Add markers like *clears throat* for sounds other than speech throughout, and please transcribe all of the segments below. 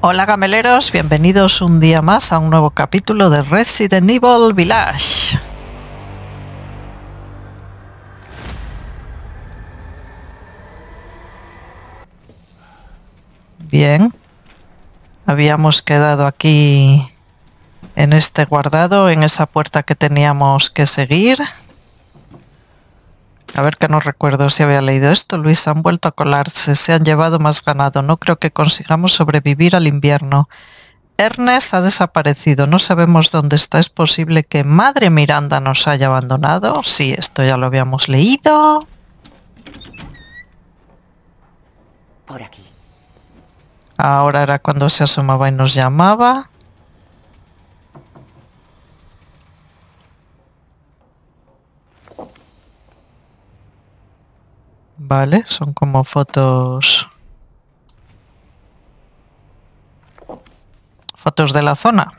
Hola gameleros, bienvenidos un día más a un nuevo capítulo de Resident Evil Village. Bien, habíamos quedado aquí en este guardado, en esa puerta que teníamos que seguir. A ver que no recuerdo si había leído esto. Luis, han vuelto a colarse, se han llevado más ganado. No creo que consigamos sobrevivir al invierno. Ernest ha desaparecido, no sabemos dónde está. ¿Es posible que Madre Miranda nos haya abandonado? Sí, esto ya lo habíamos leído. Por aquí. Ahora era cuando se asomaba y nos llamaba. Vale, son como fotos... Fotos de la zona.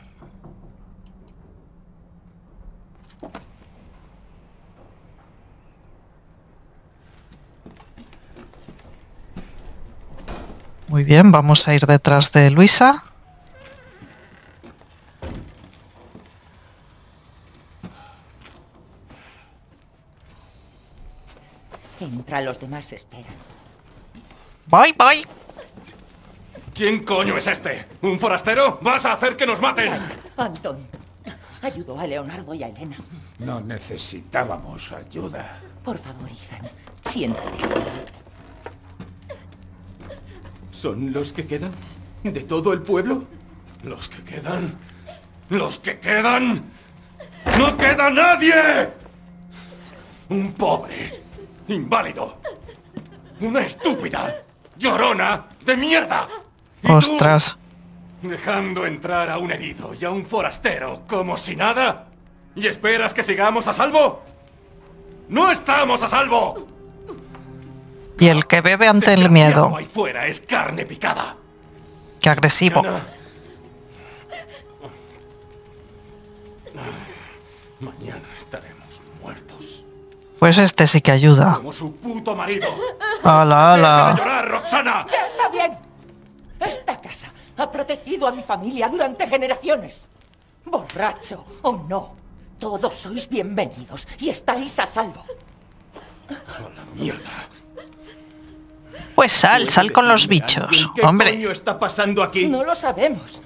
Muy bien, vamos a ir detrás de Luisa. Entra, los demás esperan. Voy, voy. ¿Quién coño es este? ¿Un forastero? ¿Vas a hacer que nos maten? Anton, ayudó a Leonardo y a Elena. No necesitábamos ayuda. Por favor, Ethan, siéntate. ¿Son los que quedan? ¿De todo el pueblo? ¿Los que quedan? ¿Los que quedan? ¡No queda nadie! Un pobre, inválido, una estúpida, llorona de mierda. ¿Y tú? Ostras. Dejando entrar a un herido y a un forastero como si nada. ¿Y esperas que sigamos a salvo? ¡No estamos a salvo! Y el que bebe ante el miedo. Ahí fuera es carne picada. Qué agresivo. Mañana... Pues este sí que ayuda. Como su puto marido. Ala, ¡Deja de ala. llorar, Roxana! ¡Ya está bien! Esta casa ha protegido a mi familia durante generaciones. Borracho o no, todos sois bienvenidos y estáis a salvo. A la mierda. Pues sal, sal con los bichos. ¿Qué Hombre, coño está pasando aquí? No lo sabemos.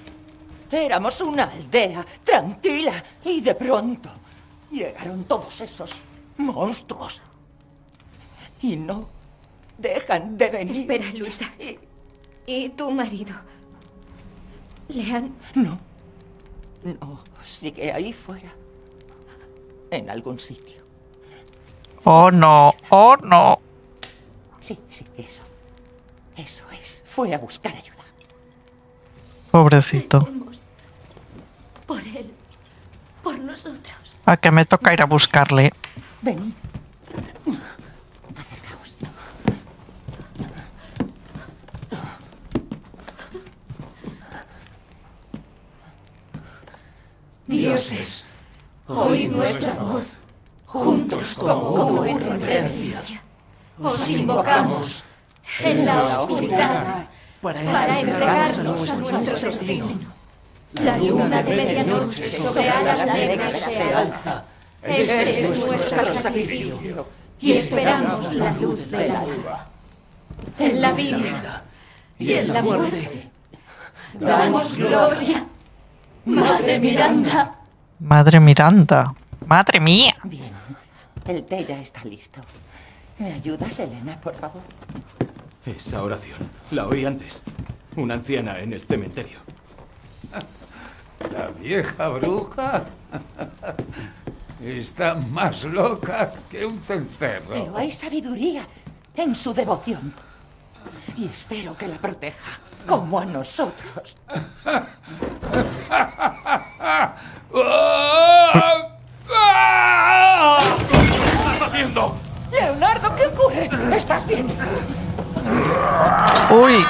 Éramos una aldea tranquila y de pronto llegaron todos esos monstruos. Y no dejan de venir. Espera, Luisa. Y- ¿Y tu marido? ¿Le han...? No. No, sigue ahí fuera. En algún sitio. oh no, oh no. Sí, sí, eso. Eso es. Fue a buscar ayuda. Pobrecito. Vamos. Por él. Por nosotros. A que me toca ir a buscarle. Ven. Acercaos. Dioses, oíd nuestra voz. Juntos como humo en reverencia. Os invocamos en la oscuridad para entregarnos a nuestro destino. La luna de medianoche sobre alas negras se alza. Este es nuestro sacrificio y esperamos la luz del alba. En la vida y en la muerte damos gloria. Madre Miranda. Madre Miranda. Madre mía. Bien. El té ya está listo. ¿Me ayudas, Elena, por favor? Esa oración. La oí antes. Una anciana en el cementerio. La vieja bruja está más loca que un cencerro. Pero hay sabiduría en su devoción. Y espero que la proteja, como a nosotros. ¿Qué estás haciendo? Leonardo, ¿qué ocurre? ¿Estás bien? Uy,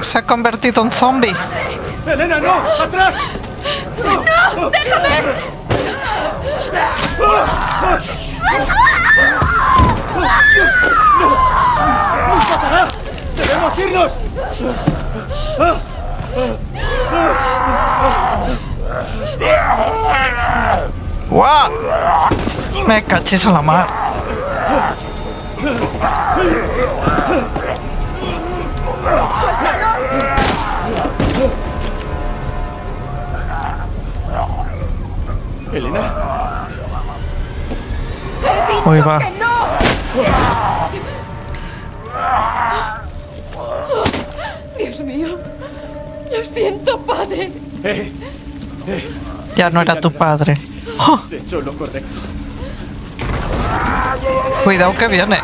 se ha convertido en zombie. ¡Elena, no! ¡Atrás! ¡No! ¡Déjame! ¡Debemos irnos! ¡Guau! Me cachis a la mar. Elena, Uy, va. ¡Que no! Dios mío. Lo siento, padre. eh, Ya no era tu padre. has hecho lo correcto. Cuidado que viene.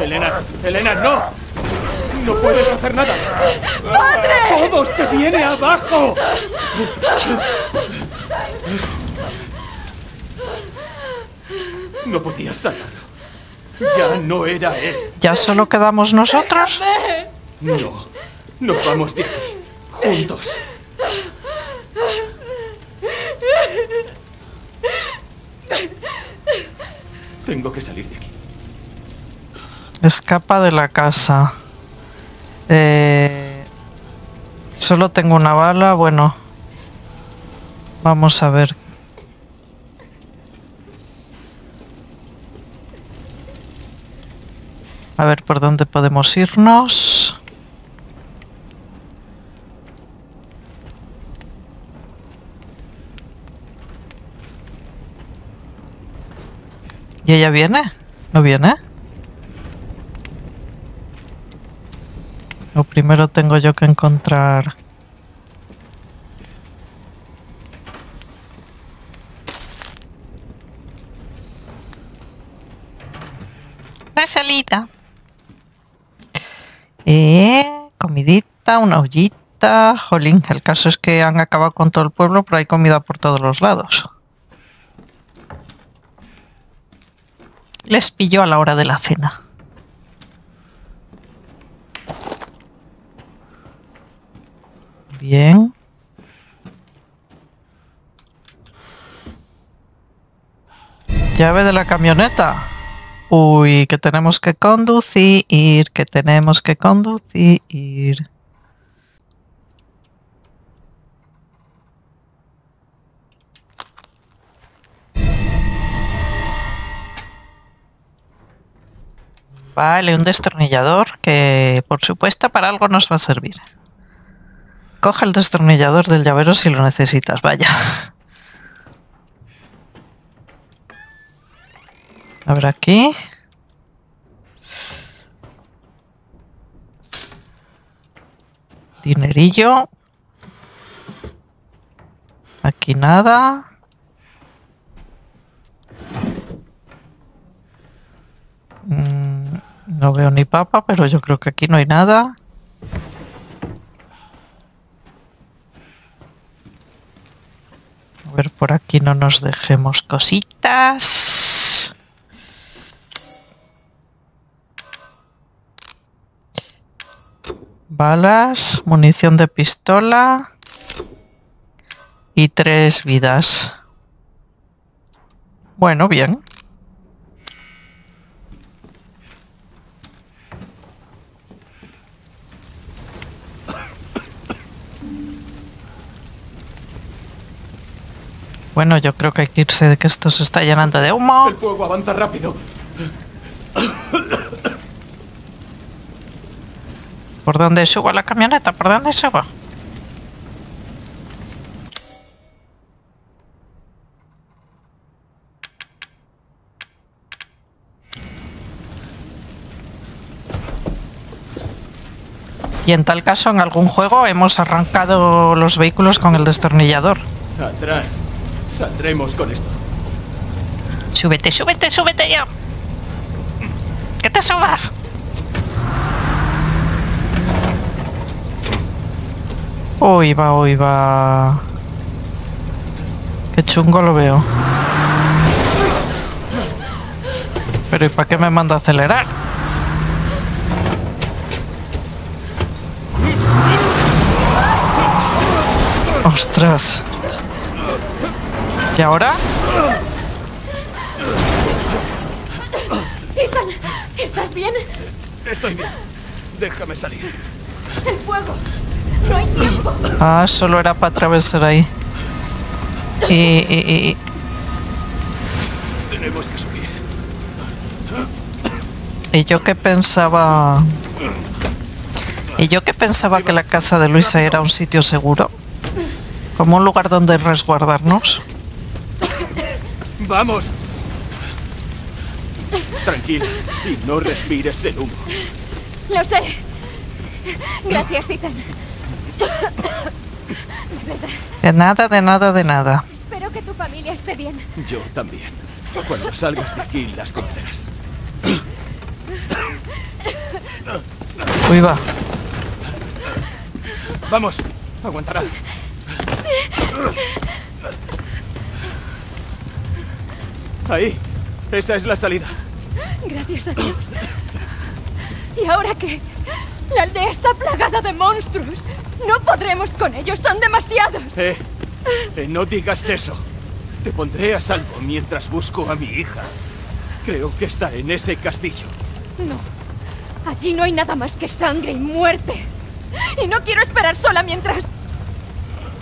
Elena, Elena, no. No puedes hacer nada. ¡Padre! ¡Todo se viene abajo! No podías sacarlo. Ya no era él. ¿Ya solo quedamos nosotros? No. Nos vamos de aquí. Juntos. Tengo que salir de aquí. Escapa de la casa. Eh, solo tengo una bala. Bueno. Vamos a ver. A ver por dónde podemos irnos. ¿Y ella viene? ¿No viene? O primero tengo yo que encontrar... La. Eh, comidita, una ollita. Jolín, el caso es que han acabado con todo el pueblo, pero hay comida por todos los lados. Les pilló a la hora de la cena. Bien. Llave de la camioneta. Uy, que tenemos que conducir, que tenemos que conducir. Vale, un destornillador que por supuesto para algo nos va a servir. Coge el destornillador del llavero si lo necesitas, vaya. *laughs* Ver aquí. Dinerillo. Aquí nada. Mm, no veo ni papa, pero yo creo que aquí no hay nada. A ver, por aquí no nos dejemos cositas. Balas, munición de pistola y tres vidas. Bueno, bien. Bueno, yo creo que hay que irse de que esto se está llenando de humo. El fuego avanza rápido. ¿Por dónde subo la camioneta? ¿Por dónde subo? Y en tal caso, en algún juego hemos arrancado los vehículos con el destornillador. Atrás. Saldremos con esto. Súbete, súbete, súbete ya. Que te subas. Uy, va, uy, va. Qué chungo lo veo. Pero ¿y para qué me manda a acelerar? Ostras. ¿Y ahora? Ethan, ¿estás bien? Estoy bien. Déjame salir. El fuego. No hay tiempo. Ah, solo era para atravesar ahí. Y, y- y- Tenemos que subir. y yo que pensaba... Y yo que pensaba que la casa de Luisa era un sitio seguro. Como un lugar donde resguardarnos. ¡Vamos! Tranquila y no respires el humo. Lo sé. Gracias, Ethan. De nada, de nada, de nada. Espero que tu familia esté bien. Yo también. Cuando salgas de aquí las conocerás. Uy, va. ¡Vamos! Aguantará. Ahí. Esa es la salida. Gracias a Dios. ¿Y ahora qué? La aldea está plagada de monstruos. No podremos con ellos, son demasiados. Eh, eh, no digas eso. Te pondré a salvo mientras busco a mi hija. Creo que está en ese castillo. No. Allí no hay nada más que sangre y muerte. Y no quiero esperar sola mientras...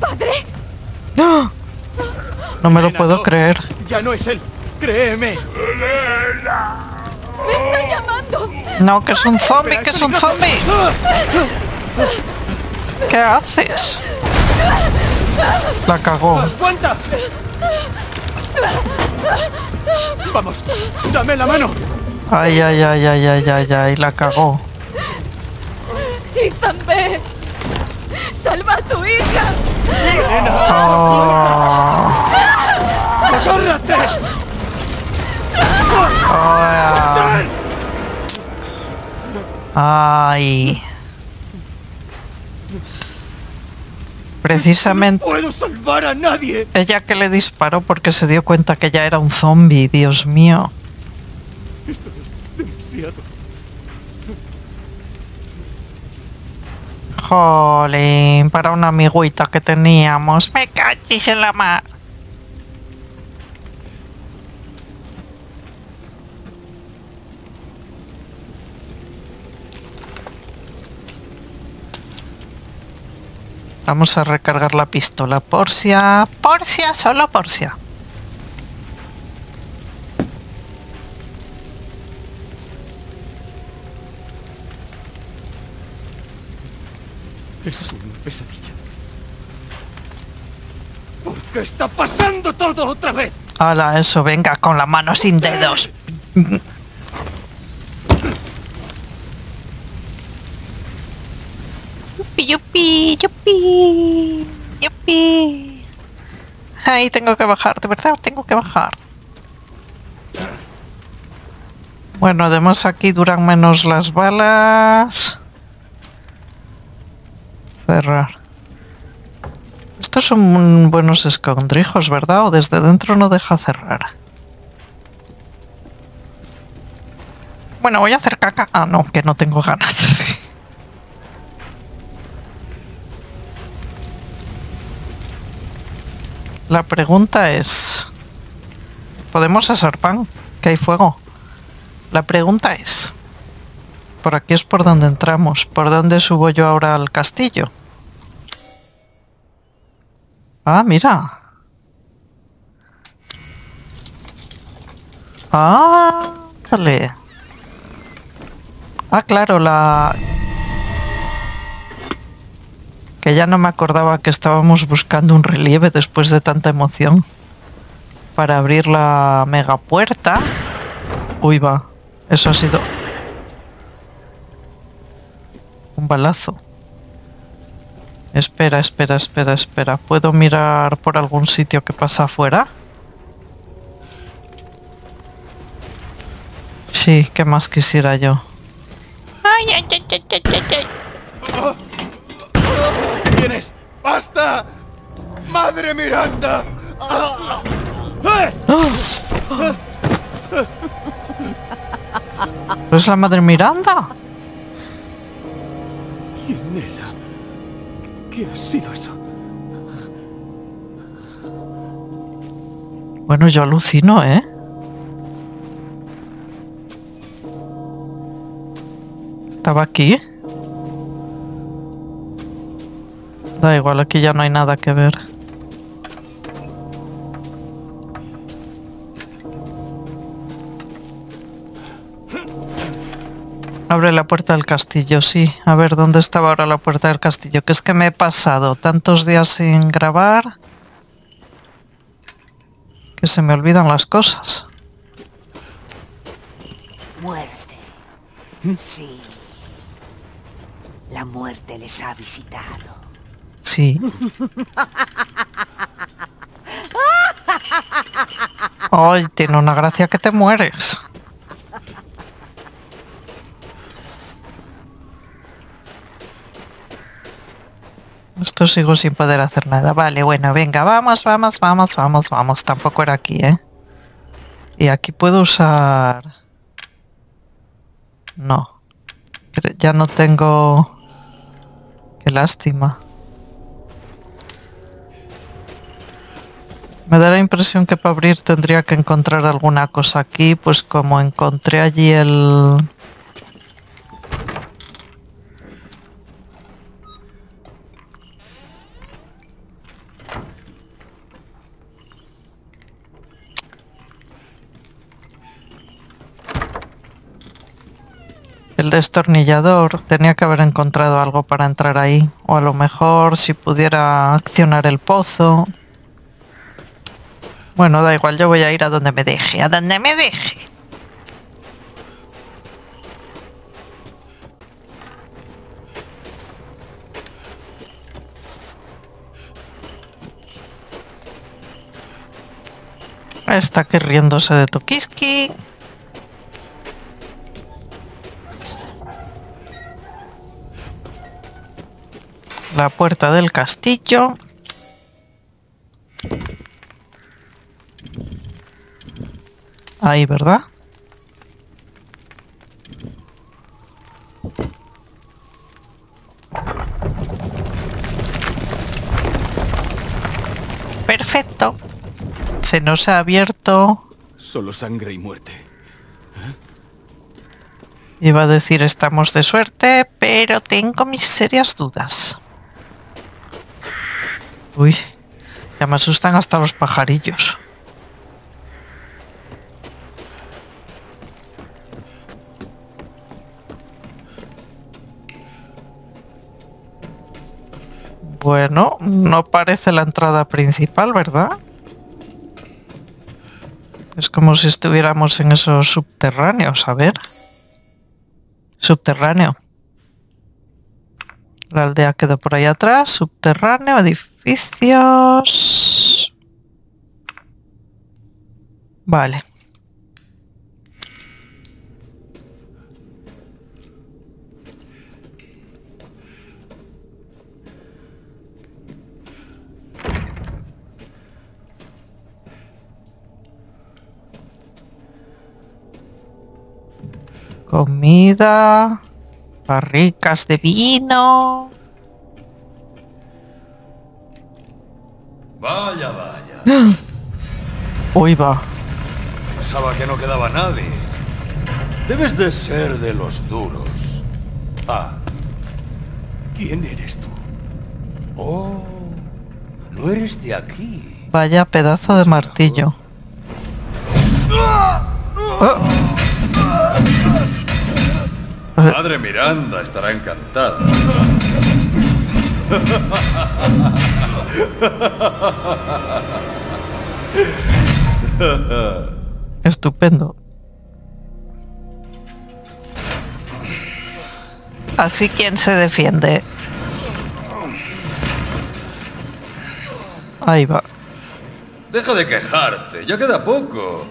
¿Padre? No me lo puedo no. creer. Ya no es él. Créeme. ¡Me está llamando! No, que es un zombie, que es un zombie. ¿Qué haces? La cagó. ¡Aguanta! Vamos, dame la mano. Ay, ay, ay, ay, ay, ay, ay, la cagó. ¡Ethan, ve! ¡Salva a tu hija! Oh, ¡Agárrate! oh, ay. Precisamente ¡Puedo salvar a nadie! ella que le disparó porque se dio cuenta que ya era un zombie, Dios mío. Esto es demasiado. Jolín, para una amiguita que teníamos. Me cachis en la mar. Vamos a recargar la pistola. Porcia, Porcia, solo Porcia. Es una pesadilla. ¿Por qué está pasando todo otra vez? Hala, eso, venga, con la mano sin dedos. Yupi, yupi, yupi, yupi. Ahí tengo que bajar, de verdad, tengo que bajar. Bueno, además aquí duran menos las balas. Cerrar. Estos son buenos escondrijos, ¿verdad? O desde dentro no deja cerrar. Bueno, voy a hacer caca. Ah, no, que no tengo ganas. *laughs* La pregunta es... ¿Podemos hacer pan? Que hay fuego. La pregunta es... Por aquí es por donde entramos. ¿Por dónde subo yo ahora al castillo? Ah, mira. Ah, dale. Ah, claro, la... Que ya no me acordaba que estábamos buscando un relieve después de tanta emoción. Para abrir la mega puerta. Uy, va. Eso ha sido... Un balazo. Espera, espera, espera, espera. ¿Puedo mirar por algún sitio que pasa afuera? Sí, ¿qué más quisiera yo? ¿Tienes? ¡Basta! ¡Madre Miranda! ¡Ah! ¡Eh! ¿No es la madre Miranda? ¿Quién era? ¿Qué ha sido eso? Bueno, yo alucino, ¿eh? Estaba aquí. Da igual, aquí ya no hay nada que ver. Abre la puerta del castillo, sí. A ver, ¿dónde estaba ahora la puerta del castillo? Que es que me he pasado tantos días sin grabar que se me olvidan las cosas. Muerte. Sí. La muerte les ha visitado. Sí. Ay, tiene una gracia que te mueres. Esto sigo sin poder hacer nada. Vale, bueno, venga, vamos, vamos, vamos, vamos, vamos. Tampoco era aquí, ¿eh? Y aquí puedo usar... No. Ya no tengo... Qué lástima. Me da la impresión que para abrir tendría que encontrar alguna cosa aquí, pues como encontré allí el... El destornillador tenía que haber encontrado algo para entrar ahí. O a lo mejor si pudiera accionar el pozo. Bueno, da igual, yo voy a ir a donde me deje, a donde me deje. Está aquí riéndose de Tokiski. La puerta del castillo. Ahí, ¿verdad? Perfecto. Se nos ha abierto. Solo sangre y muerte. Iba a decir estamos de suerte, pero tengo mis serias dudas. Uy, ya me asustan hasta los pajarillos. Bueno, no parece la entrada principal, ¿verdad? Es como si estuviéramos en esos subterráneos, a ver. Subterráneo. La aldea quedó por ahí atrás. Subterráneo, edificios. Vale. Comida. Barricas de vino. Vaya, vaya. *gasps* Uy, va. Pensaba que no quedaba nadie. Debes de ser de los duros. Ah. ¿Quién eres tú? Oh. No eres de aquí. Vaya pedazo de martillo. Madre Miranda estará encantada. Estupendo. Así quien se defiende. Ahí va. Deja de quejarte, ya queda poco.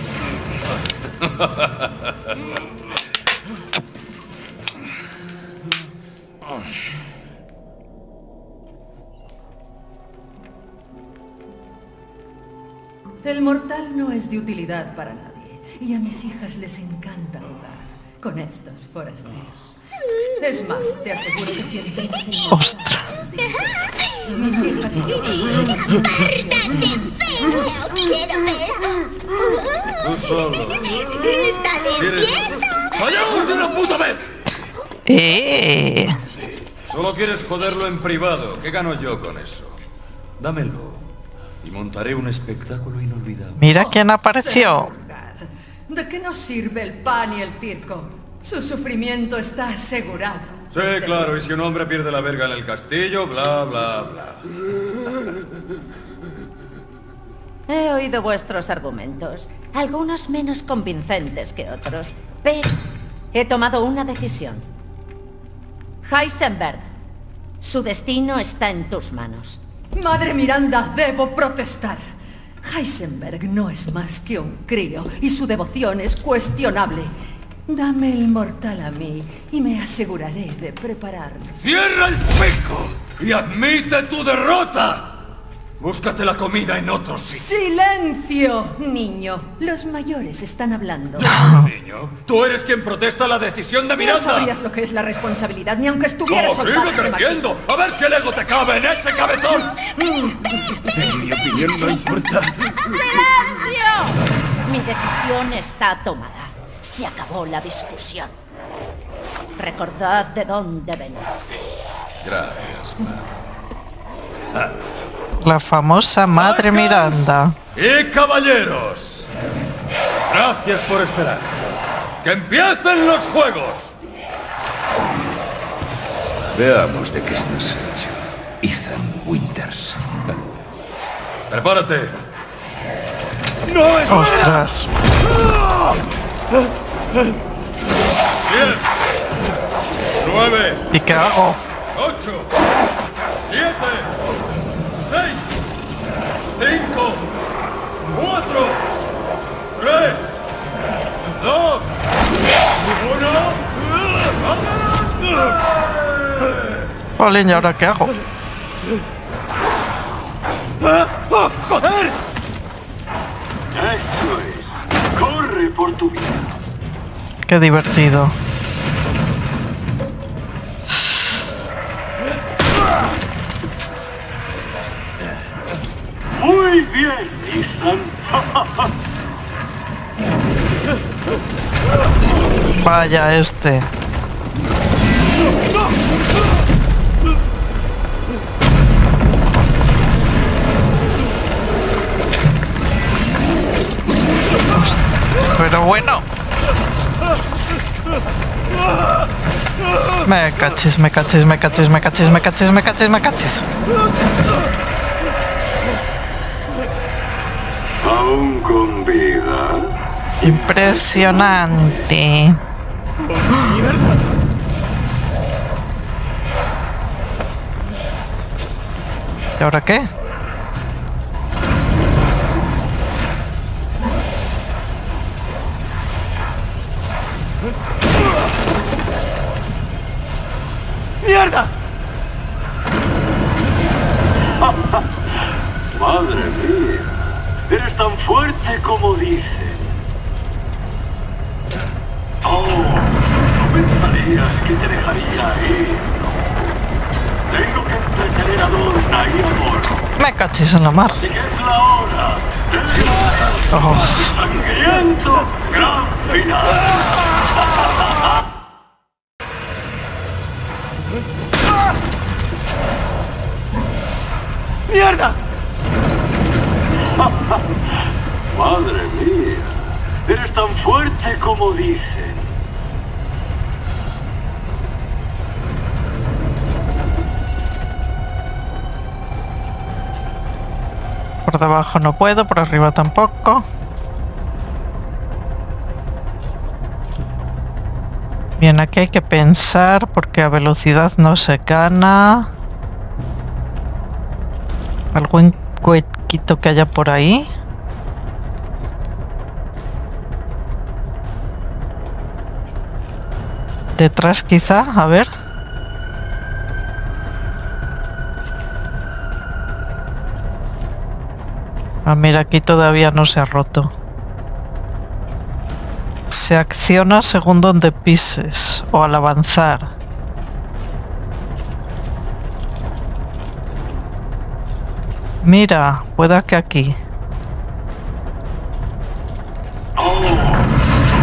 El mortal no es de utilidad para nadie. Y a mis hijas les encanta jugar con estos forasteros. Es más, te aseguro que si entras en Ostras. mis hijas y yo quiero ver. Tú solo. ¡Está despierto! ¡Vayamos de una puta vez! ¡Eh! Solo quieres joderlo en privado. ¿Qué gano yo con eso? Dámelo. Y montaré un espectáculo inolvidable. Mira quién apareció. ¿De qué nos sirve el pan y el circo Su sufrimiento está asegurado. Sí, claro, y si un hombre pierde la verga en el castillo, bla, bla, bla. He oído vuestros argumentos, algunos menos convincentes que otros, pero he tomado una decisión. Heisenberg, su destino está en tus manos. Madre Miranda, debo protestar. Heisenberg no es más que un crío y su devoción es cuestionable. Dame el mortal a mí y me aseguraré de prepararme. ¡Cierra el pico y admite tu derrota! Búscate la comida en otro sitio. ¡Silencio, niño! Los mayores están hablando. Niño, tú eres quien protesta la decisión de No Miranda. sabrías lo que es la responsabilidad ni aunque estuviera ¡No, soltada sigue ese creciendo! ¡A ver si el ego te cabe en ese cabezón! *laughs* En mi opinión no importa. ¡Silencio! Mi decisión está tomada. Se acabó la discusión. Recordad de dónde venís. Gracias, La famosa Madre Miranda. Y caballeros, gracias por esperar. ¡Que empiecen los juegos! Veamos de qué estás hecho. Ethan Winters. ¡Prepárate! Ostras. ¡Diez! ¡Nueve! ¿Y qué hago? ¡Ocho! ¡Siete! Jolín, ¿y ahora qué hago? ¡Joder! Eso es. Corre por tu vida. Qué divertido. Muy bien, Ethan. Vaya este. Pero bueno. Me cachis, me cachis, me cachis, me cachis, me cachis, me cachis, me cachis. Impresionante. ¿Y ahora qué? Moro. Me cachis en la mar. Así que es la hora Oh, sangriento gran final. ¡Mierda! Madre mía. Eres tan fuerte como dicen. Por debajo no puedo, por arriba tampoco. Bien, aquí hay que pensar porque a velocidad no se gana. ¿Algún huequito que haya por ahí? Detrás quizá, a ver. Ah, mira, aquí todavía no se ha roto. Se acciona según donde pises o al avanzar. Mira, pueda que aquí.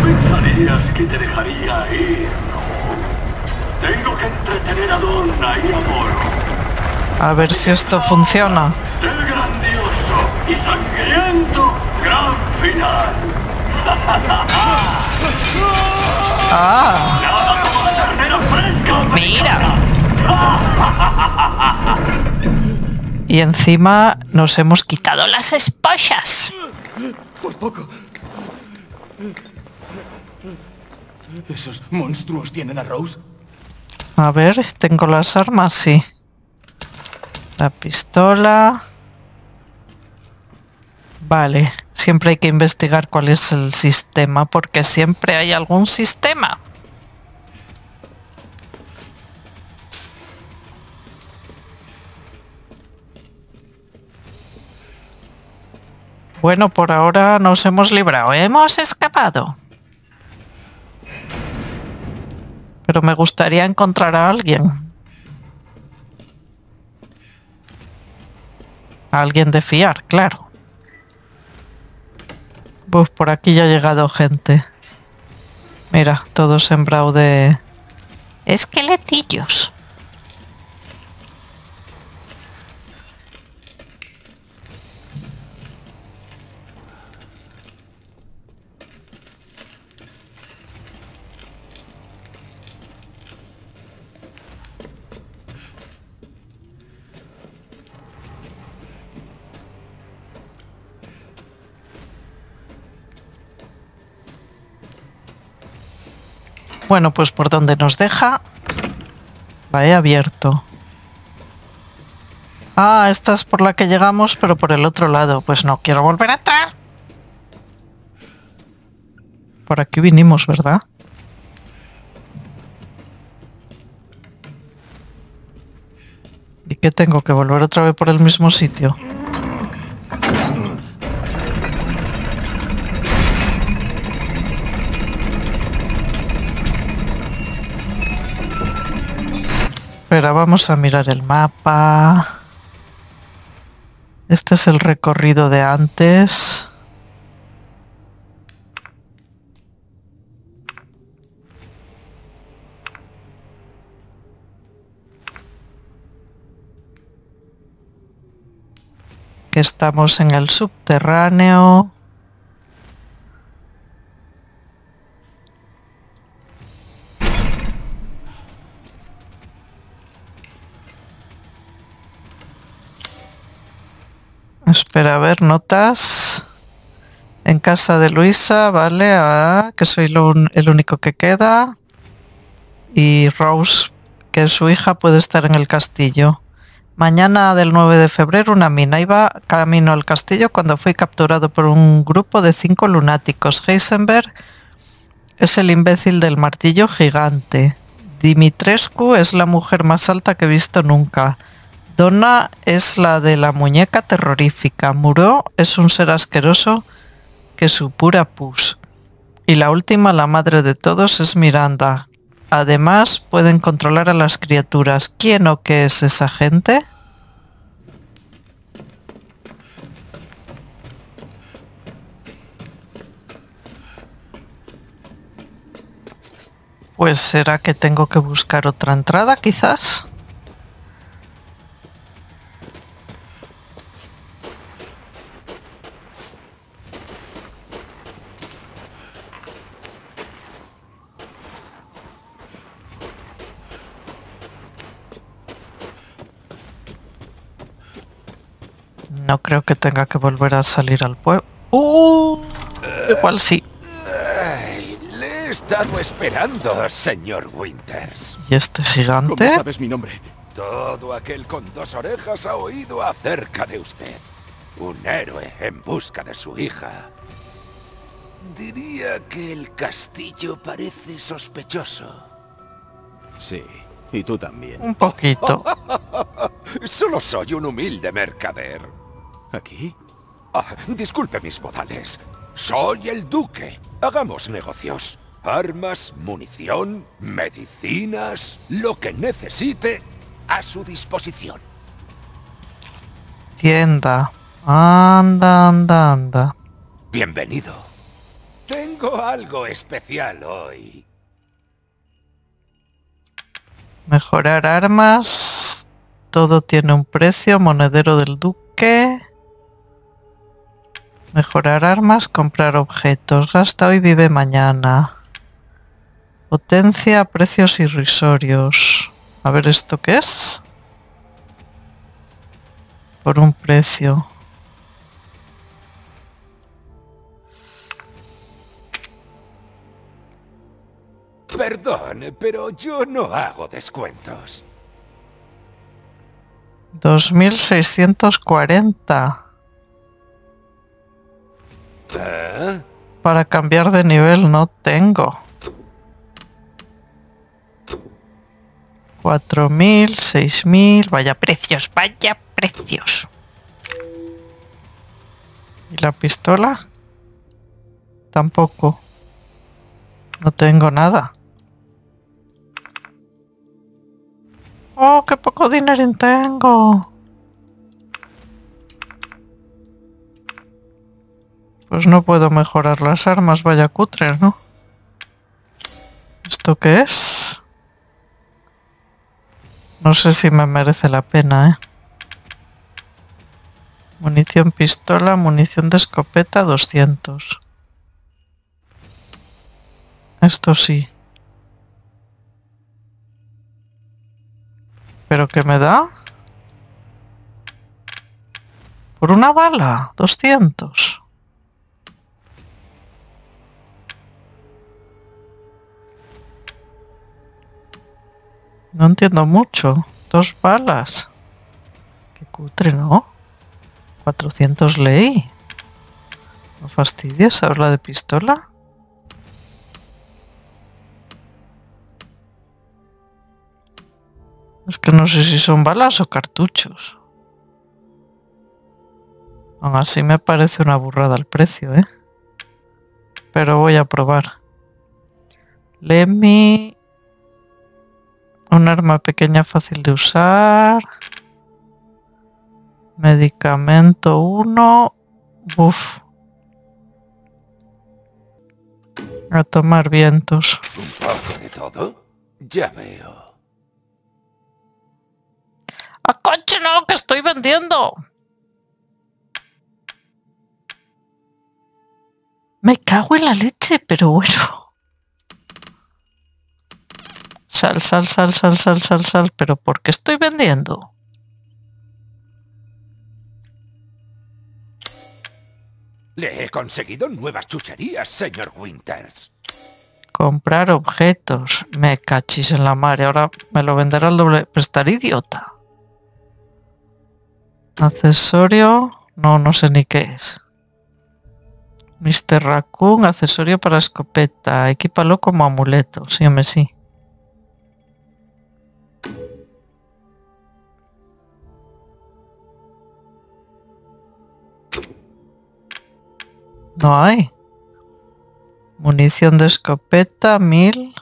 Pensarías que te dejaría ir. Tengo que entretener a Donna y a Moro. A ver si esto funciona. El y sangriento gran final. *laughs* Ah. Mira. Y encima nos hemos quitado las esposas. Por poco. ¿Esos monstruos tienen a Rose? A ver, tengo las armas, sí. La pistola. Vale, siempre hay que investigar cuál es el sistema, porque siempre hay algún sistema. Bueno, por ahora nos hemos librado. Hemos escapado. Pero me gustaría encontrar a alguien. Alguien de fiar, claro. Pues por aquí ya ha llegado gente. Mira, todo sembrado de esqueletillos. Bueno, pues por donde nos deja. La he abierto. Ah, esta es por la que llegamos, pero por el otro lado. Pues no quiero volver a entrar. Por aquí vinimos, ¿verdad? ¿Y qué tengo que volver otra vez por el mismo sitio? Espera, vamos a mirar el mapa. Este es el recorrido de antes. Estamos en el subterráneo. Espera, a ver, notas. En casa de Luisa, vale, que soy lo el único que queda. Y Rose, que su hija, puede estar en el castillo. Mañana del 9 de febrero, una mina iba camino al castillo cuando fui capturado por un grupo de cinco lunáticos. Heisenberg es el imbécil del martillo gigante. Dimitrescu es la mujer más alta que he visto nunca. Donna es la de la muñeca terrorífica. Muro es un ser asqueroso que su pura pus. Y la última, la madre de todos, es Miranda. Además, pueden controlar a las criaturas. ¿Quién o qué es esa gente? Pues será que tengo que buscar otra entrada, quizás. No creo que tenga que volver a salir al pueblo. ¡Uh! Igual sí. Ay, le he estado esperando, señor Winters. ¿Y este ¿Cómo gigante? sabes mi nombre? Todo aquel con dos orejas ha oído acerca de usted. Un héroe en busca de su hija. Diría que el castillo parece sospechoso. Sí, y tú también. Un poquito. *laughs* Solo soy un humilde mercader. ¿Aquí? Ah, disculpe mis modales. Soy el duque. Hagamos negocios. Armas, munición, medicinas, lo que necesite a su disposición. Tienda. Anda, anda, anda. Bienvenido. Tengo algo especial hoy. Mejorar armas. Todo tiene un precio. Monedero del duque. Mejorar armas, comprar objetos. Gasta hoy, vive mañana. Potencia, precios irrisorios. A ver, ¿esto qué es? Por un precio. Perdón, pero yo no hago descuentos. 2640. Para cambiar de nivel no tengo. 4000, 6000, vaya precios, vaya precios. ¿Y la pistola? Tampoco. No tengo nada. Oh, qué poco dinero tengo. Pues no puedo mejorar las armas, vaya cutre, ¿no? ¿Esto qué es? No sé si me merece la pena, ¿eh? Munición pistola, munición de escopeta, 200. Esto sí. ¿Pero qué me da? Por una bala, 200. No entiendo mucho. Dos balas. Qué cutre, ¿no? 400 ley. No fastidies, habla de pistola. Es que no sé si son balas o cartuchos. Aún así me parece una burrada el precio, ¿eh? Pero voy a probar. Lemmy... Un arma pequeña fácil de usar. Medicamento 1. Buf. A tomar vientos. ¿Un poco de todo? Ya veo. ¡A coche no! ¡Que estoy vendiendo! Me cago en la leche, pero bueno. Sal, sal, sal, sal, sal, sal, sal. ¿Pero por qué estoy vendiendo? Le he conseguido nuevas chucherías, señor Winters. Comprar objetos. Me cachis en la madre. Ahora me lo venderá el doble. Prestar idiota. Accesorio. No, no sé ni qué es. Mr. Raccoon, accesorio para escopeta. Equípalo como amuleto. Sí, hombre, sí. No hay. Munición de escopeta, mil.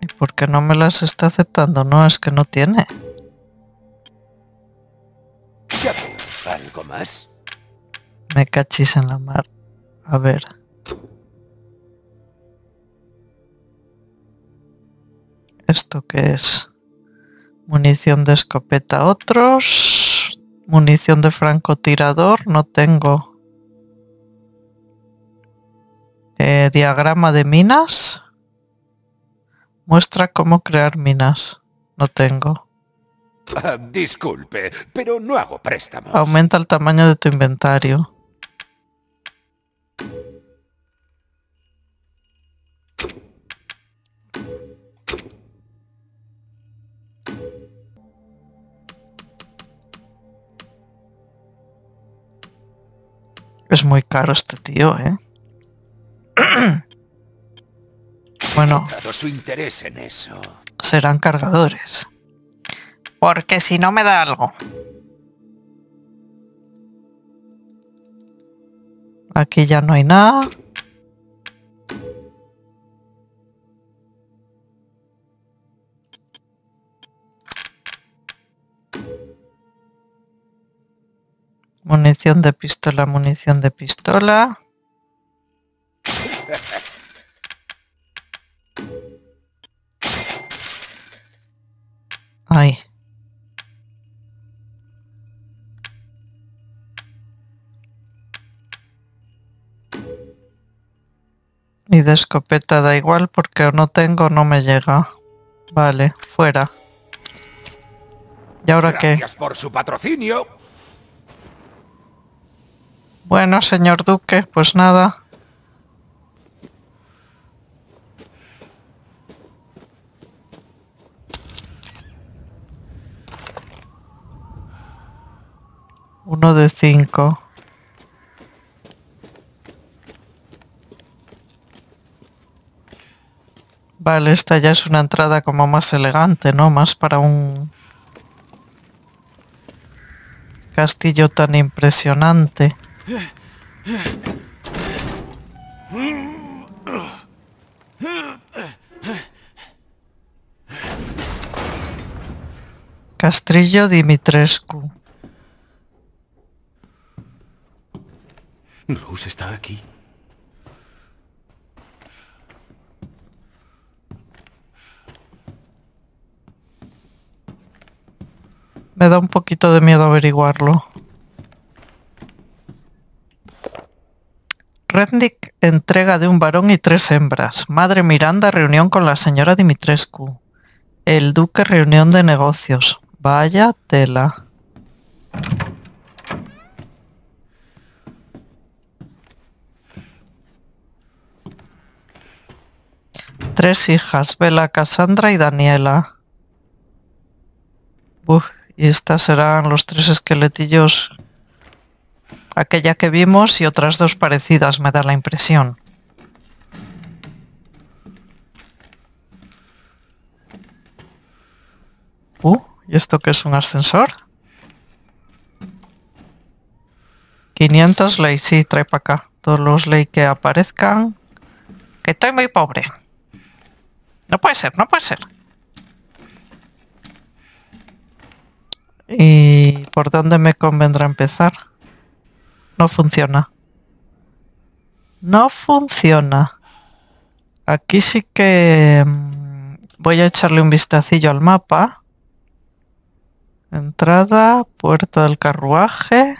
¿Y por qué no me las está aceptando? No, es que no tiene. ¿Algo más? Me cachis en la mar. A ver. ¿Esto qué es? Munición de escopeta otros. Munición de francotirador no tengo. Eh, diagrama de minas. Muestra cómo crear minas. No tengo. Ah, disculpe, pero no hago préstamos. Aumenta el tamaño de tu inventario. Es muy caro este tío, ¿eh? *clears throat* bueno, Dado su interés en eso. serán cargadores. Porque si no me da algo. Aquí ya no hay nada. Munición de pistola, munición de pistola. Ahí. Y de escopeta da igual porque no tengo, no me llega. Vale, fuera. ¿Y ahora qué? Gracias por su patrocinio. Bueno, señor Duque, pues nada. Uno de cinco. Vale, esta ya es una entrada como más elegante, ¿no? Más para un castillo tan impresionante. Castrillo Dimitrescu. Rose está aquí. Me da un poquito de miedo averiguarlo. Rednick, entrega de un varón y tres hembras. Madre Miranda, reunión con la señora Dimitrescu. El duque, reunión de negocios. Vaya tela. Tres hijas, Bela, Cassandra y Daniela. Uf, y estas serán los tres esqueletillos. Aquella que vimos y otras dos parecidas, me da la impresión. Uh, ¿y esto qué es un ascensor? 500 ley, sí, trae para acá. Todos los ley que aparezcan. Que estoy muy pobre. No puede ser, no puede ser. ¿Y por dónde me convendrá empezar? No funciona. No funciona. Aquí sí que mm, voy a echarle un vistacillo al mapa. Entrada, puerta del carruaje.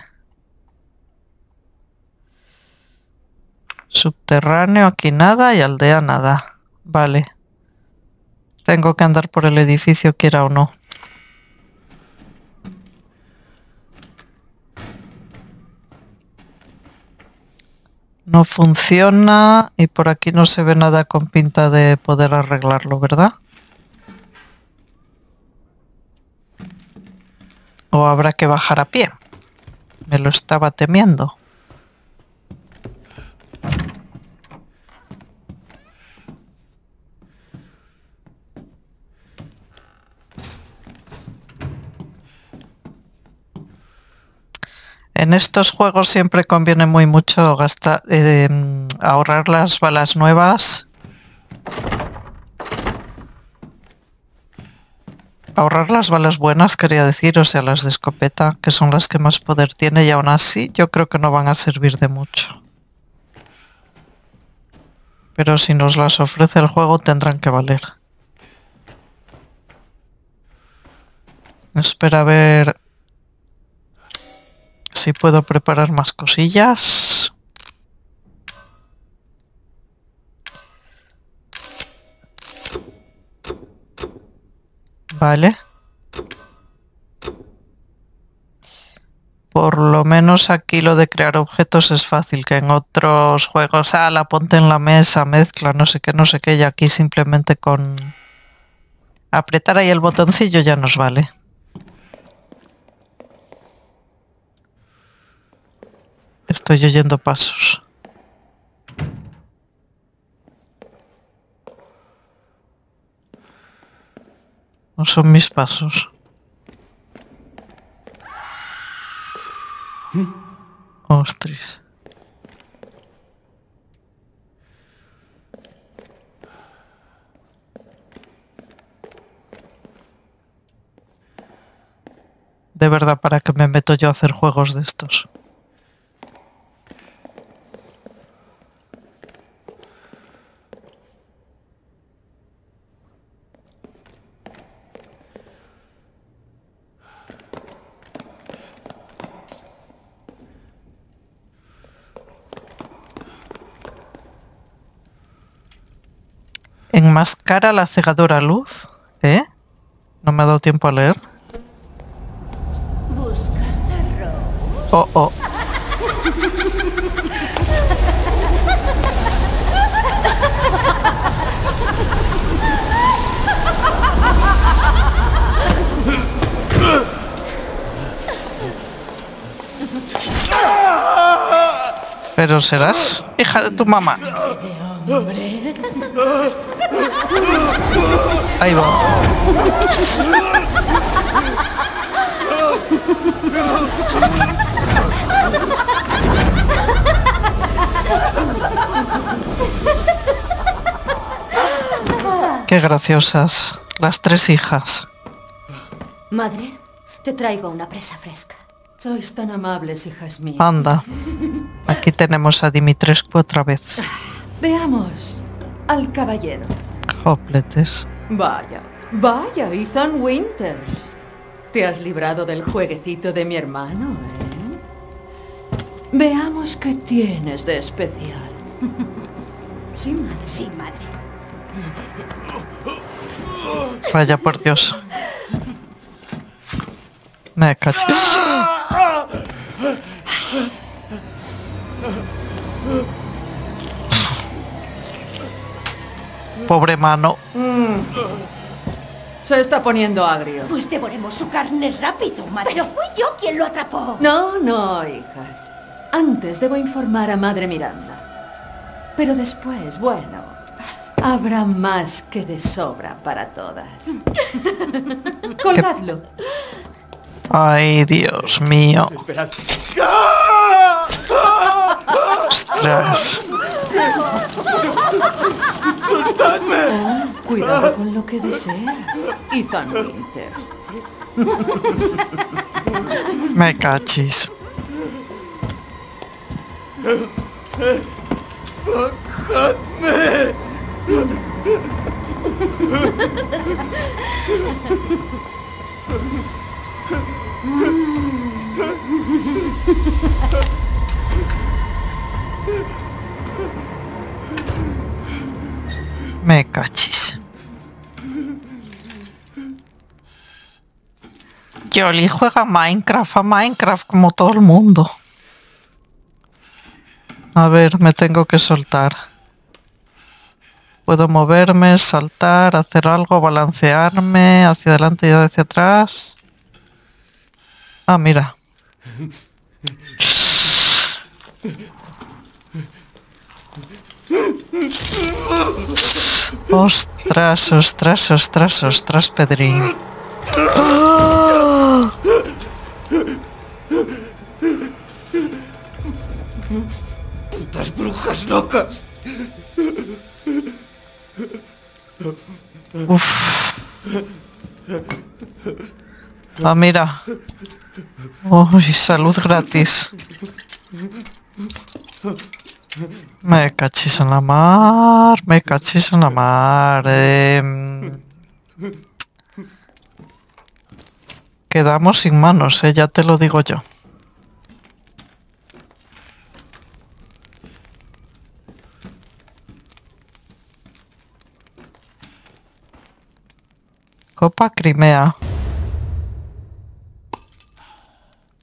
Subterráneo, aquí nada y aldea nada. Vale. Tengo que andar por el edificio, quiera o no. No funciona y por aquí no se ve nada con pinta de poder arreglarlo, ¿verdad? O habrá que bajar a pie. Me lo estaba temiendo. En estos juegos siempre conviene muy mucho gastar, eh, ahorrar las balas nuevas. Ahorrar las balas buenas, quería decir, o sea, las de escopeta, que son las que más poder tiene y aún así yo creo que no van a servir de mucho. Pero si nos las ofrece el juego tendrán que valer. Espera a ver si puedo preparar más cosillas. Vale. Por lo menos aquí lo de crear objetos es fácil, que en otros juegos, ah, la ponte en la mesa, mezcla, no sé qué, no sé qué, y aquí simplemente con apretar ahí el botoncillo ya nos vale. Estoy oyendo pasos. No son mis pasos. Ostras. De verdad, ¿para qué me meto yo a hacer juegos de estos? Enmascara la cegadora luz. ¿Eh? No me ha dado tiempo a leer. ¿Buscas a Rose? Oh, oh. Pero serás hija de tu mamá. Hombre. Ahí va. Qué graciosas. Las tres hijas. Madre, te traigo una presa fresca. Sois tan amables, hijas mías. Anda. Aquí tenemos a Dimitrescu otra vez. Veamos al caballero. Jopletes. Vaya, vaya, Ethan Winters. Te has librado del jueguecito de mi hermano, ¿eh? Veamos qué tienes de especial. *laughs* Sí, madre. Sí, madre. Vaya por Dios. Me cachis. *laughs* Pobre mano. Se está poniendo agrio. Pues devoremos su carne rápido, madre. Pero fui yo quien lo atrapó. No, no, hijas. Antes debo informar a Madre Miranda. Pero después, bueno, habrá más que de sobra para todas. *laughs* Colgadlo. Ay, Dios mío. Esperad. Ostras. *laughs* Cuidado con lo que deseas, Ethan Winters. *laughs* Me cachis. *laughs* Me Jolly juega Minecraft a Minecraft como todo el mundo. A ver, me tengo que soltar. Puedo moverme, saltar, hacer algo, balancearme hacia adelante y hacia atrás. Ah, mira. Ostras, ostras, ostras, ostras, Pedrín. Putas brujas locas. Uf. Ah, mira. Uy, salud gratis. Me cachis en la mar, me cachis en la mar. em. Quedamos sin manos, eh, ya te lo digo yo. Copa Crimea.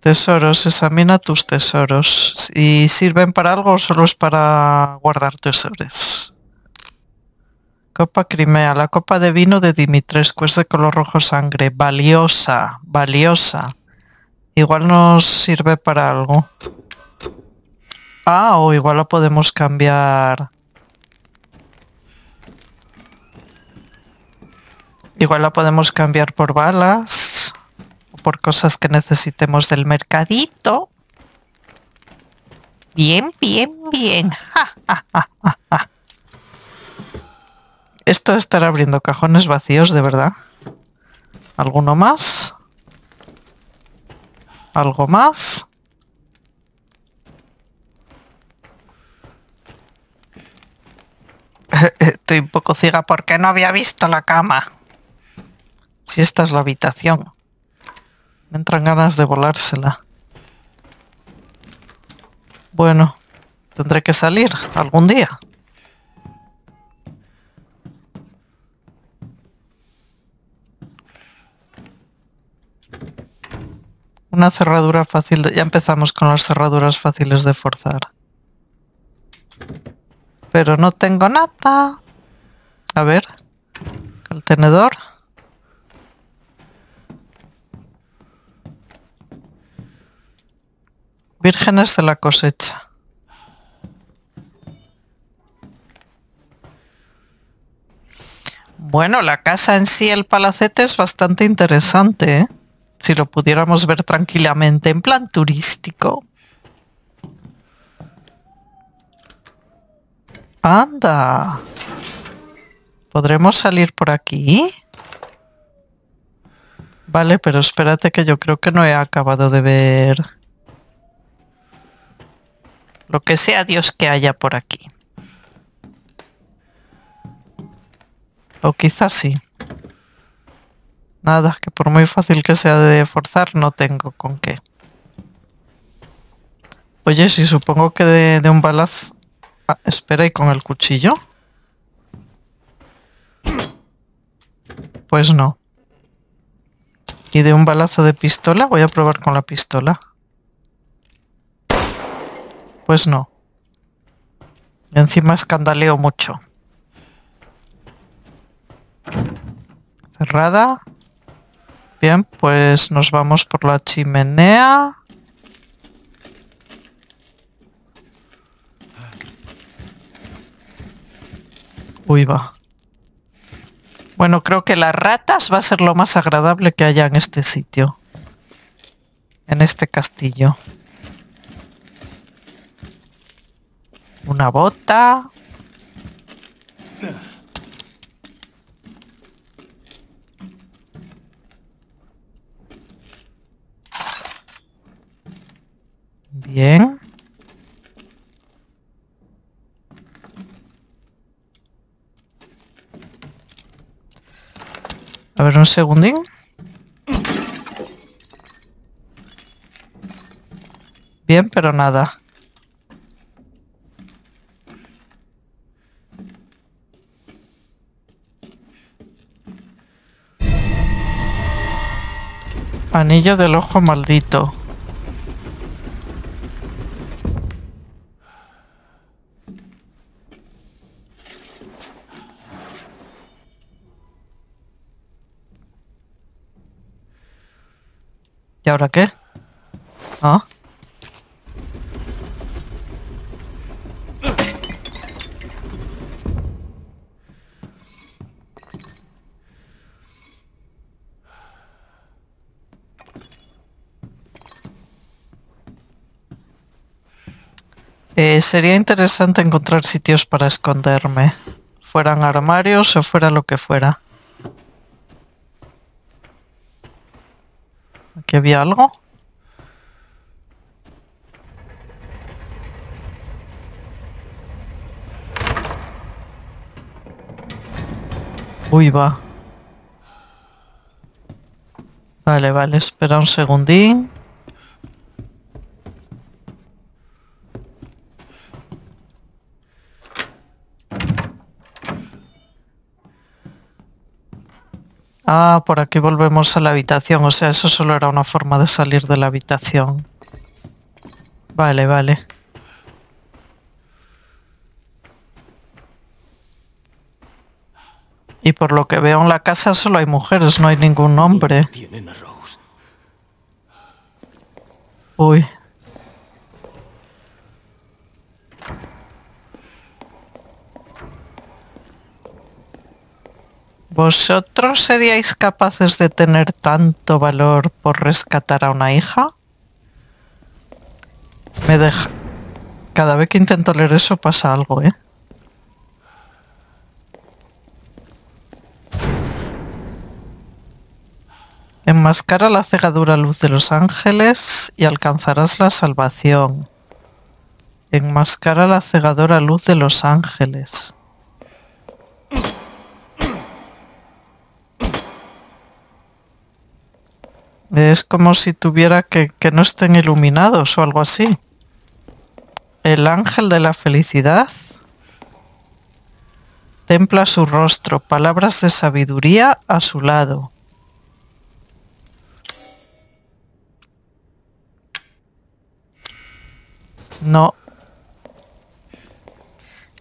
Tesoros, examina tus tesoros. ¿Y sirven para algo o solo es para guardar tesoros? Copa Crimea, la copa de vino de Dimitrescu es de color rojo sangre. Valiosa, valiosa. Igual nos sirve para algo. Ah, o igual la podemos cambiar. Igual la podemos cambiar por balas o por cosas que necesitemos del mercadito. Bien, bien, bien. Ja, ja, ja. Esto de estar abriendo cajones vacíos, de verdad. ¿Alguno más? ¿Algo más? *laughs* Estoy un poco ciega porque no había visto la cama. Si esta es la habitación. Me entran ganas de volársela. Bueno, tendré que salir algún día. Una cerradura fácil de... Ya empezamos con las cerraduras fáciles de forzar. Pero no tengo nada. A ver. El tenedor. Vírgenes de la cosecha. Bueno, la casa en sí, el palacete, es bastante interesante, ¿eh? Si lo pudiéramos ver tranquilamente, en plan turístico. Anda. ¿Podremos salir por aquí? Vale, pero espérate que yo creo que no he acabado de ver lo que sea Dios que haya por aquí. O quizás sí. Nada, que por muy fácil que sea de forzar, no tengo con qué. Oye, si supongo que de, un balazo... Ah, espera, ¿y con el cuchillo? Pues no. ¿Y de un balazo de pistola? Voy a probar con la pistola. Pues no. encima escandaleo mucho. Cerrada. Bien, pues nos vamos por la chimenea. Uy, va. Bueno, creo que las ratas va a ser lo más agradable que haya en este sitio. En este castillo. Una bota. Bien. A ver, un segundín. Bien, pero nada. Anillo del ojo maldito. ¿Y ahora qué? ¿Ah? Eh, sería interesante encontrar sitios para esconderme. Fueran armarios o fuera lo que fuera. ¿Aquí había algo? Uy, va. Vale, vale, espera un segundín. Ah, por aquí volvemos a la habitación. O sea, eso solo era una forma de salir de la habitación. Vale, vale. Y por lo que veo en la casa solo hay mujeres, no hay ningún hombre. Uy, ¿Vosotros seríais capaces de tener tanto valor por rescatar a una hija? Me deja... Cada vez que intento leer eso pasa algo, ¿eh? Enmascara la cegadura luz de los ángeles y alcanzarás la salvación. Enmascara la cegadora luz de los ángeles. Es como si tuviera que, que no estén iluminados o algo así. El ángel de la felicidad templa su rostro, palabras de sabiduría a su lado. No.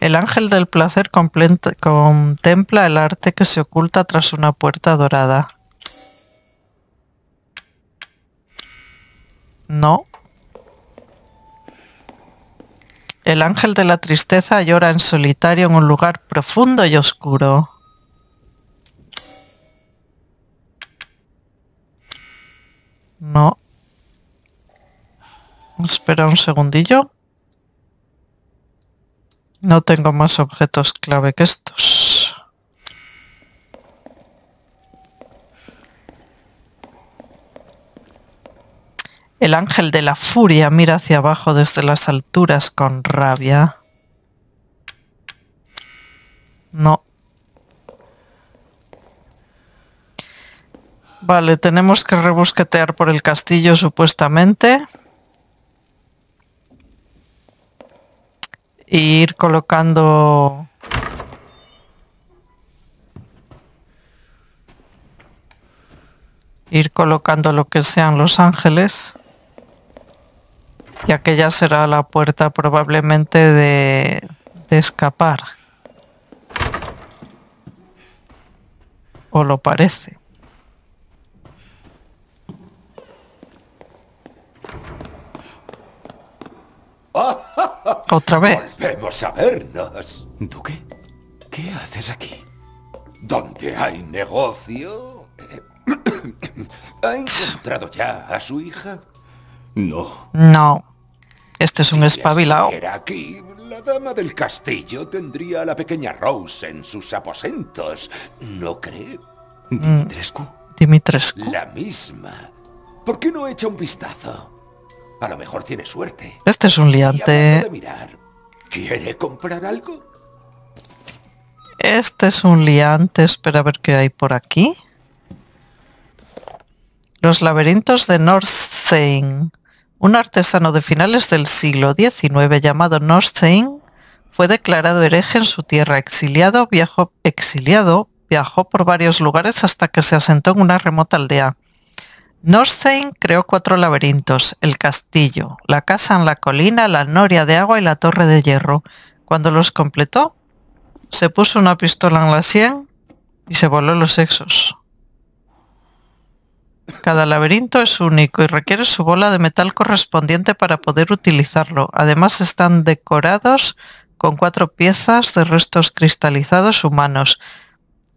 El ángel del placer contempla el arte que se oculta tras una puerta dorada. No. El ángel de la tristeza llora en solitario en un lugar profundo y oscuro. No. Espera un segundillo. No tengo más objetos clave que estos. El ángel de la furia mira hacia abajo desde las alturas con rabia. No. Vale, tenemos que rebusquetear por el castillo supuestamente. Y ir colocando... Ir colocando lo que sean los ángeles. Y aquella será la puerta probablemente de, de escapar. O lo parece. Otra vez. Volvemos a vernos. ¿Duque? ¿Qué haces aquí? ¿Dónde hay negocio? ¿Ha encontrado ya a su hija? No. No. Este es un Si espabilado. estuviera aquí, la dama del castillo tendría a la pequeña Rose en sus aposentos. ¿No cree? ¿Dimitrescu? Dimitrescu. La misma. ¿Por qué no echa un vistazo? A lo mejor tiene suerte. Este es un liante. de mirar, ¿quiere comprar algo? Este es un liante. Espera a ver qué hay por aquí. Los laberintos de Northein. Un artesano de finales del siglo XIX llamado Northein fue declarado hereje en su tierra. Exiliado viajó, exiliado, viajó por varios lugares hasta que se asentó en una remota aldea. Norstein creó cuatro laberintos, el castillo, la casa en la colina, la noria de agua y la torre de hierro. Cuando los completó, se puso una pistola en la sien y se voló los sexos. Cada laberinto es único y requiere su bola de metal correspondiente para poder utilizarlo. Además están decorados con cuatro piezas de restos cristalizados humanos,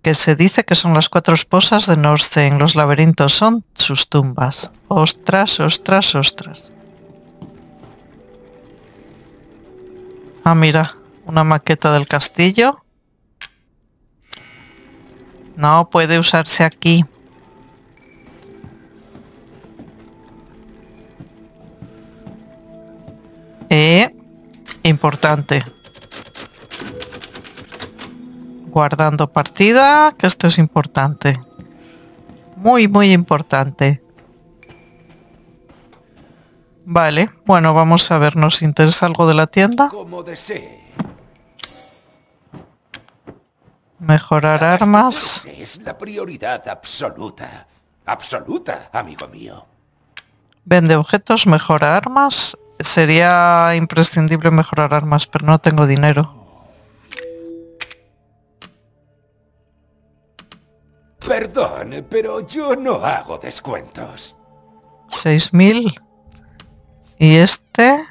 que se dice que son las cuatro esposas de Norstein. Los laberintos son sus tumbas. Ostras, ostras, ostras. Ah, mira, una maqueta del castillo. No puede usarse aquí. Eh, importante. Guardando partida, que esto es importante. Muy, muy importante. Vale, bueno, vamos a ver, ¿nos interesa algo de la tienda? Como desee. Mejorar armas. Es la prioridad absoluta. Absoluta, amigo mío. Vende objetos, mejora armas. Sería imprescindible mejorar armas, pero no tengo dinero. Perdone, pero yo no hago descuentos. 6000. Y este,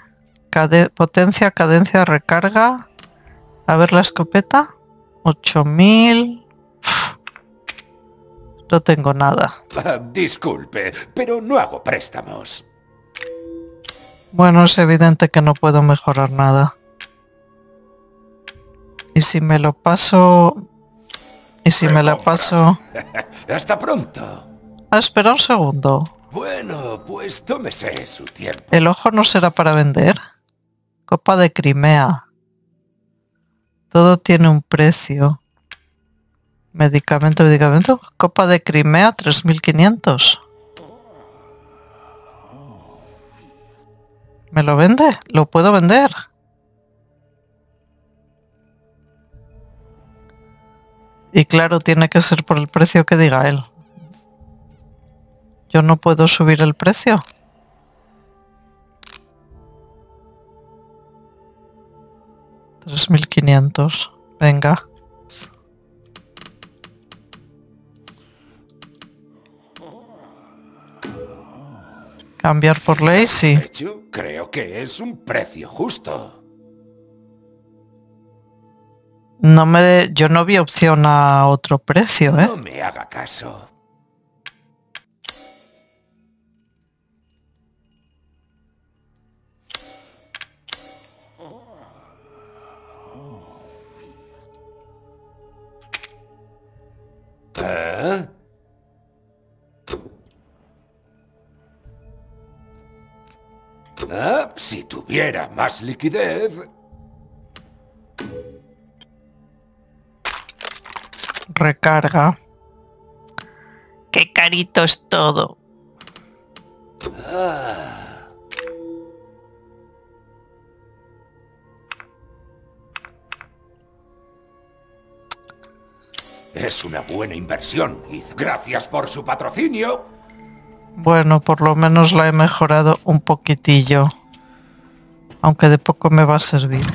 cade- potencia, cadencia, recarga. A ver la escopeta. 8000. Uf. No tengo nada. Ah, Disculpe, pero no hago préstamos. Bueno, es evidente que no puedo mejorar nada. Y si me lo paso... Y si me la paso... *laughs* Hasta pronto. Ah, espera un segundo. Bueno, pues tómese su tiempo. ¿El ojo no será para vender? Copa de Crimea. Todo tiene un precio. Medicamento, medicamento. Copa de Crimea, 3500. ¿Me lo vende? ¿Lo puedo vender? Y claro, tiene que ser por el precio que diga él. Yo no puedo subir el precio. 3.500. Venga. Cambiar por ley, sí. De hecho, creo que es un precio justo. No me, yo no vi opción a otro precio, ¿eh? No me haga caso. ¿Eh? Ah, si tuviera más liquidez... Recarga. Qué carito es todo. Es una buena inversión. Gracias por su patrocinio. Bueno, por lo menos la he mejorado un poquitillo. Aunque de poco me va a servir.